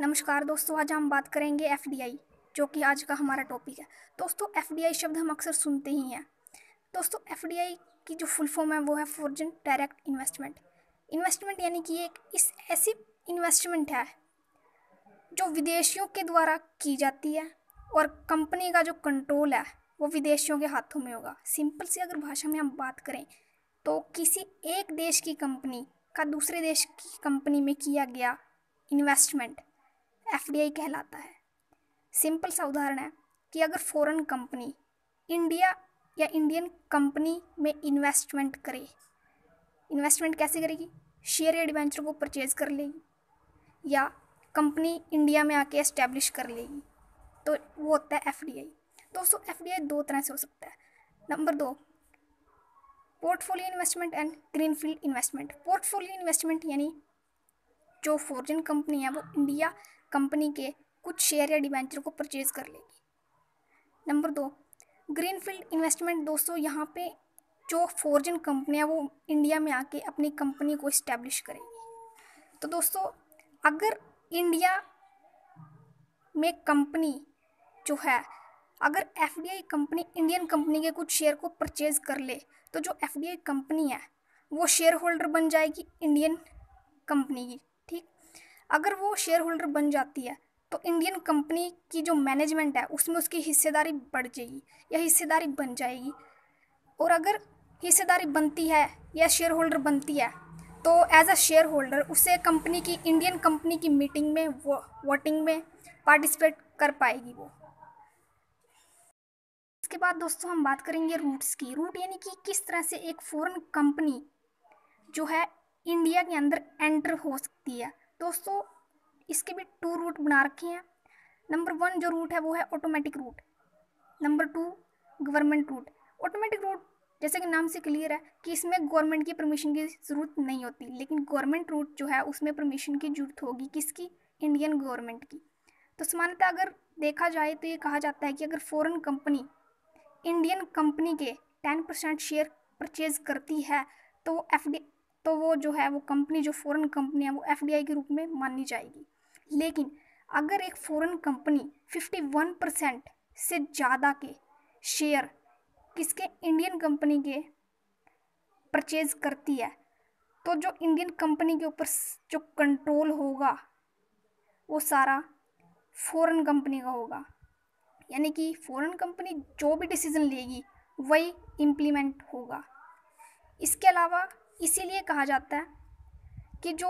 नमस्कार दोस्तों, आज हम बात करेंगे एफडीआई जो कि आज का हमारा टॉपिक है। दोस्तों एफडीआई शब्द हम अक्सर सुनते ही हैं। दोस्तों एफडीआई की जो फुल फॉर्म है, वो है फॉरजन डायरेक्ट इन्वेस्टमेंट इन्वेस्टमेंट यानी कि एक इस ऐसी इन्वेस्टमेंट है, जो विदेशियों के द्वारा की जाती है और कंपनी का जो कंट्रोल है, वो विदेशियों के हाथों में होगा। सिंपल सी अगर भाषा में हम बात करें तो किसी एक देश की कंपनी का दूसरे देश की कंपनी में किया गया इन्वेस्टमेंट एफडीआई कहलाता है। सिंपल सा उदाहरण है कि अगर फॉरेन कंपनी इंडिया या इंडियन कंपनी में इन्वेस्टमेंट करे इन्वेस्टमेंट कैसे करेगी? शेयर या डिवेंचर को परचेज कर लेगी या कंपनी इंडिया में आके इस्टेब्लिश कर लेगी। तो वो होता है एफ़ डी आई दोस्तों एफ़ डी आई दो तरह से हो सकता है। नंबर दो portfolio investment and greenfield investment portfolio investment यानी जो फॉरजन कंपनी है, वो इंडिया कंपनी के कुछ शेयर या डिवेंचर को परचेज कर लेगी। नंबर दो, ग्रीनफील्ड इन्वेस्टमेंट दोस्तों यहाँ पे जो फॉरजन कंपनी है वो इंडिया में आके अपनी कंपनी को इस्टेब्लिश करेगी। तो दोस्तों, अगर इंडिया में कंपनी जो है, अगर एफ़ कंपनी इंडियन कंपनी के कुछ शेयर को परचेज कर ले तो जो एफ़ कंपनी है, वो शेयर होल्डर बन जाएगी इंडियन कंपनी की। अगर वो शेयर होल्डर बन जाती है तो इंडियन कंपनी की जो मैनेजमेंट है, उसमें उसकी हिस्सेदारी बढ़ जाएगी, या हिस्सेदारी बन जाएगी। और अगर हिस्सेदारी बनती है, या शेयर होल्डर बनती है तो एज अ शेयर होल्डर उसे कंपनी की इंडियन कंपनी की मीटिंग में वो वोटिंग में पार्टिसिपेट कर पाएगी वो। इसके बाद दोस्तों, हम बात करेंगे रूट्स की। रूट यानी कि किस तरह से एक फॉरेन कंपनी जो है इंडिया के अंदर एंटर हो सकती है। दोस्तों, इसके भी टू रूट बना रखे हैं। नंबर वन जो रूट है, वो है automatic route number two government route automatic route जैसे कि नाम से क्लियर है कि इसमें गवर्नमेंट की परमिशन की ज़रूरत नहीं होती, लेकिन गवर्नमेंट रूट जो है, उसमें परमिशन की ज़रूरत होगी किसकी? इंडियन गवर्नमेंट की. तो सामान्यतः अगर देखा जाए तो ये कहा जाता है कि अगर फॉरेन कंपनी इंडियन कंपनी के टेन परसेंट शेयर परचेज करती है तो एफडी तो वो जो है, वो कंपनी जो फॉरेन कंपनी है, वो एफडीआई के रूप में मानी जाएगी। लेकिन अगर एक foreign company fifty one percent से ज़्यादा के शेयर किसके इंडियन कंपनी के परचेज करती है तो जो इंडियन कंपनी के ऊपर जो कंट्रोल होगा, वो सारा फॉरेन कंपनी का होगा। यानी कि फॉरेन कंपनी जो भी डिसीज़न लेगी, वही इम्प्लीमेंट होगा। इसके अलावा इसीलिए कहा जाता है कि जो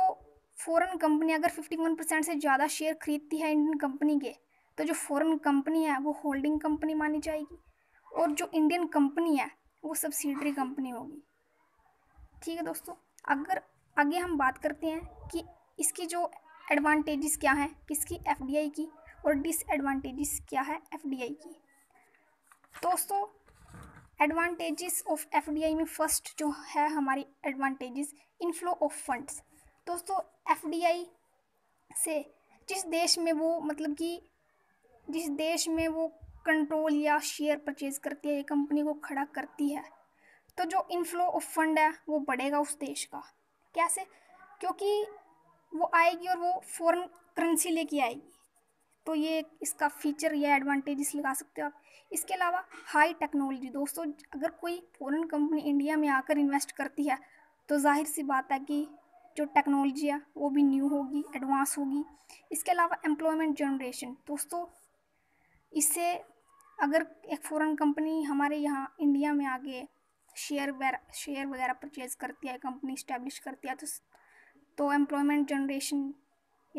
फॉरेन कंपनी अगर फिफ्टी वन परसेंट से ज़्यादा शेयर खरीदती है इंडियन कंपनी के तो जो फॉरेन कंपनी है, वो होल्डिंग कंपनी मानी जाएगी और जो इंडियन कंपनी है, वो सब्सिडरी कंपनी होगी। ठीक है दोस्तों, अगर आगे हम बात करते हैं कि इसकी जो एडवांटेजेस क्या हैं, किसकी एफडीआई की और डिसएडवांटेजेस क्या है एफडीआई की। दोस्तों एडवांटेजेस ऑफ़ एफडीआई में फ़र्स्ट जो है हमारी एडवांटेजेस इनफ्लो ऑफ़ फंड्स दोस्तों एफडीआई से जिस देश में वो मतलब कि जिस देश में वो कंट्रोल या शेयर परचेज करती है, या कंपनी को खड़ा करती है तो जो इनफ्लो ऑफ़ फंड है, वो बढ़ेगा उस देश का। कैसे? क्योंकि वो आएगी और वो फॉरेन करेंसी लेके आएगी। तो ये इसका फीचर या एडवांटेजेस लगा सकते हो आप। इसके अलावा हाई टेक्नोलॉजी दोस्तों, अगर कोई फॉरेन कंपनी इंडिया में आकर इन्वेस्ट करती है तो ज़ाहिर सी बात है कि जो टेक्नोलॉजी है, वो भी न्यू होगी एडवांस होगी। इसके अलावा एम्प्लॉयमेंट जनरेशन दोस्तों इससे अगर एक फ़ॉरेन कंपनी हमारे यहाँ इंडिया में आगे शेयर वगैरह शेयर वगैरह परचेज करती है कंपनी इस्टेब्लिश करती है तो तो एम्प्लॉयमेंट जनरेशन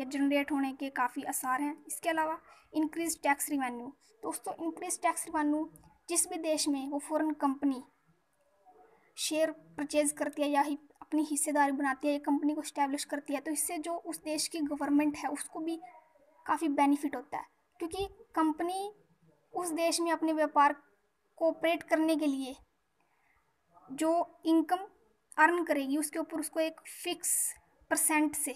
या जनरेट होने के काफ़ी आसार हैं। इसके अलावा इंक्रीज टैक्स रिवेन्यू दोस्तों इंक्रीज टैक्स रिवेन्यू जिस भी देश में वो फ़ॉरेन कंपनी शेयर परचेज करती है या ही अपनी हिस्सेदारी बनाती है, या कंपनी को इस्टेब्लिश करती है तो इससे जो उस देश की गवर्नमेंट है, उसको भी काफ़ी बेनिफिट होता है। क्योंकि कंपनी उस देश में अपने व्यापार को ऑपरेट करने के लिए जो इनकम अर्न करेगी, उसके ऊपर उसको एक फिक्स परसेंट से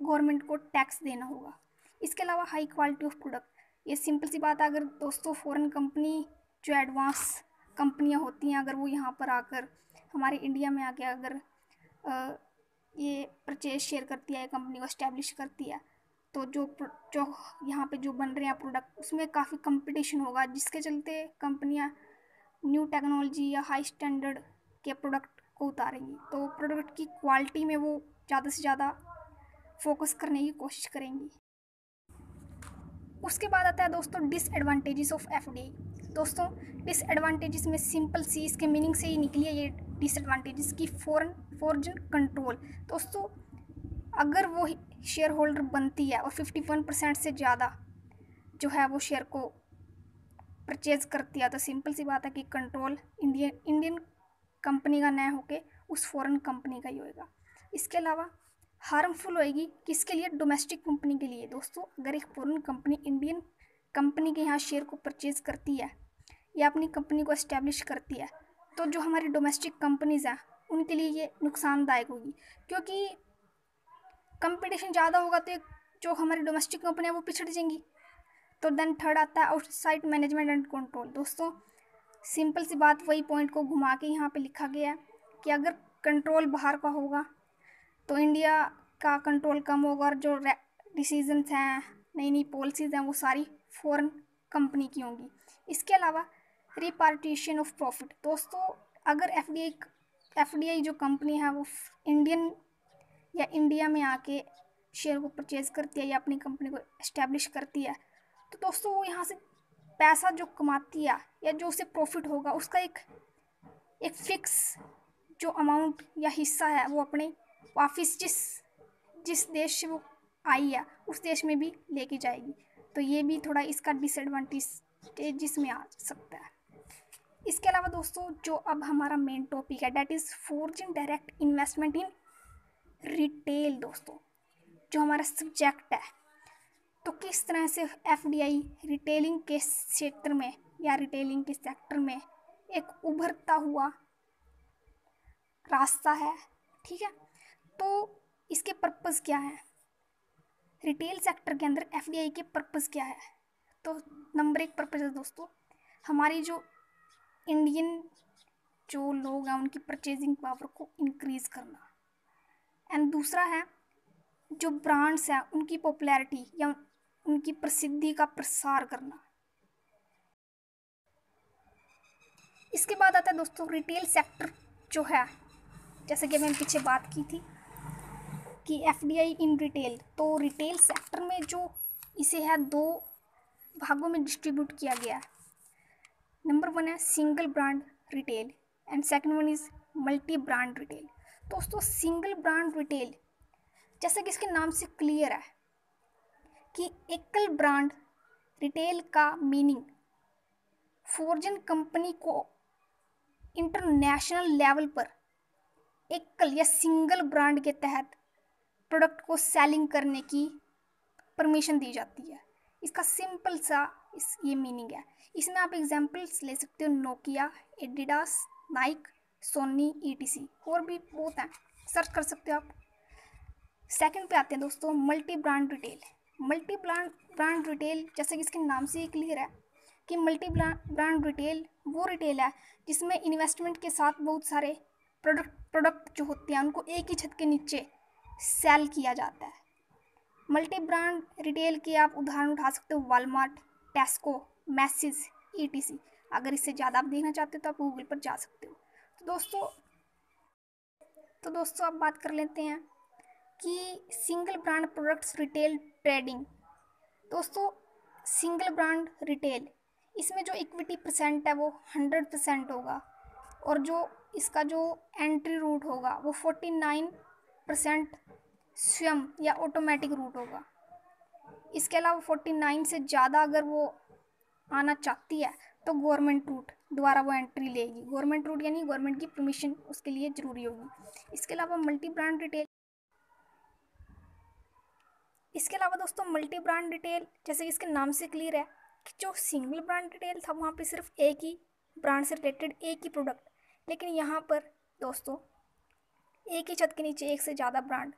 गवर्नमेंट को टैक्स देना होगा। इसके अलावा हाई क्वालिटी ऑफ़ प्रोडक्ट ये सिंपल सी बात अगर दोस्तों फॉरेन कंपनी जो एडवांस कंपनियाँ होती हैं अगर वो यहाँ पर आकर हमारे इंडिया में आके अगर आ, ये परचेज शेयर करती है कंपनी को इस्टेब्लिश करती है तो जो जो यहाँ पे जो बन रहे हैं प्रोडक्ट उसमें काफ़ी कंपटीशन होगा जिसके चलते कंपनियाँ न्यू टेक्नोलॉजी या हाई स्टैंडर्ड के प्रोडक्ट को उतारेंगी। तो प्रोडक्ट की क्वालिटी में वो ज़्यादा से ज़्यादा फोकस करने की कोशिश करेंगी। उसके बाद आता है दोस्तों डिसएडवांटेजेस ऑफ़ एफ़ दोस्तों डिसएडवांटेजेस में सिंपल सी इसके मीनिंग से ही निकली है ये डिसएडवांटेजेस की फॉरन फॉरजन कंट्रोल दोस्तों अगर वो शेयर होल्डर बनती है और फिफ्टी वन परसेंट से ज़्यादा जो है वो शेयर को परचेज करती है तो सिंपल सी बात है कि कंट्रोल इंडियन इंडियन कंपनी का नया होके उस फॉरेन कंपनी का ही होएगा। इसके अलावा हार्मफुल होएगी किसके लिए? डोमेस्टिक कंपनी के लिए। दोस्तों, अगर एक फॉरेन कंपनी इंडियन कंपनी के यहाँ शेयर को परचेज करती है या अपनी कंपनी को इस्टेब्लिश करती है तो जो हमारी डोमेस्टिक कंपनीज़ हैं, उनके लिए ये नुकसानदायक होगी। क्योंकि कंपटीशन ज़्यादा होगा तो जो हमारी डोमेस्टिक कंपनी है, वो पिछड़ जाएँगी। तो देन थर्ड आता है आउटसाइड मैनेजमेंट एंड कंट्रोल दोस्तों सिंपल सी बात, वही पॉइंट को घुमा के यहाँ पे लिखा गया है कि अगर कंट्रोल बाहर का होगा तो इंडिया का कंट्रोल कम होगा और जो डिसीजंस हैं नई नई पॉलिसीज़ हैं, वो सारी फॉरेन कंपनी की होंगी। इसके अलावा रिपार्टीशन ऑफ़ प्रॉफिट दोस्तों, अगर F D F D I जो कंपनी है, वो इंडियन या इंडिया में आके शेयर को परचेज़ करती है या अपनी कंपनी को इस्टेब्लिश करती है तो दोस्तों वो यहाँ से पैसा जो कमाती है या जो उसे प्रॉफिट होगा, उसका एक एक फिक्स जो अमाउंट या हिस्सा है, वो अपने वापिस जिस जिस देश से वो आई है, उस देश में भी लेके जाएगी। तो ये भी थोड़ा इसका डिसएडवांटेज में आ सकता है। इसके अलावा दोस्तों, जो अब हमारा मेन टॉपिक है that is foreign direct investment in retail दोस्तों, जो हमारा सब्जेक्ट है। तो किस तरह से एफडीआई रिटेलिंग के क्षेत्र में या रिटेलिंग के सेक्टर में एक उभरता हुआ रास्ता है, ठीक है? तो इसके पर्पज़ क्या है? रिटेल सेक्टर के अंदर एफडीआई के पर्पज़ क्या है? तो नंबर एक पर्पज़ है दोस्तों, हमारी जो इंडियन जो लोग हैं, उनकी परचेजिंग पावर को इंक्रीज़ करना। एंड दूसरा है, जो ब्रांड्स हैं, उनकी पॉपुलैरिटी या उनकी प्रसिद्धि का प्रसार करना। इसके बाद आता है दोस्तों रिटेल सेक्टर जो है, जैसे कि मैंने पीछे बात की थी कि F D I in retail तो रिटेल सेक्टर में जो इसे है, दो भागों में डिस्ट्रीब्यूट किया गया है। नंबर वन है single brand retail and second one is multi brand retail दोस्तों सिंगल ब्रांड रिटेल जैसे कि इसके नाम से क्लियर है कि एकल ब्रांड रिटेल का मीनिंग फोर्जन कंपनी को इंटरनेशनल लेवल पर एकल या सिंगल ब्रांड के तहत प्रोडक्ट को सेलिंग करने की परमिशन दी जाती है। इसका सिंपल सा इस, ये मीनिंग है। इसमें आप एग्जांपल्स ले सकते हो Nokia Adidas Nike Sony etc और भी बहुत हैं। सर्च कर सकते हो आप। सेकंड पे आते हैं दोस्तों multi brand retail multi brand brand retail जैसे कि इसके नाम से ही क्लियर है कि मल्टी ब्रांड रिटेल वो रिटेल है जिसमें इन्वेस्टमेंट के साथ बहुत सारे प्रोडक्ट प्रोडक्ट जो होते हैं उनको एक ही छत के नीचे सेल किया जाता है। मल्टी ब्रांड रिटेल के आप उदाहरण उठा सकते हो वालमार्ट टेस्को मैसिस ई अगर इससे ज़्यादा आप देखना चाहते हो तो आप गूगल पर जा सकते हो। तो दोस्तों तो दोस्तों आप बात कर लेते हैं कि single brand products retail trading दोस्तों सिंगल ब्रांड रिटेल इसमें जो इक्विटी परसेंट है वो हंड्रेड परसेंट होगा और जो इसका जो एंट्री रूट होगा वो फोर्टी नाइन परसेंट स्वयं या ऑटोमेटिक रूट होगा। इसके अलावा फोर्टी नाइन से ज़्यादा अगर वो आना चाहती है तो गवर्नमेंट रूट द्वारा वो एंट्री लेगी। गवर्नमेंट रूट यानी गवर्नमेंट की परमिशन उसके लिए ज़रूरी होगी। इसके अलावा मल्टी ब्रांड रिटेल इसके अलावा दोस्तों मल्टी ब्रांड रिटेल जैसे कि इसके नाम से क्लियर है कि जो सिंगल ब्रांड रिटेल था, वहाँ पे सिर्फ़ एक ही ब्रांड से रिलेटेड एक ही प्रोडक्ट लेकिन यहाँ पर दोस्तों एक ही छत के नीचे एक से ज़्यादा ब्रांड।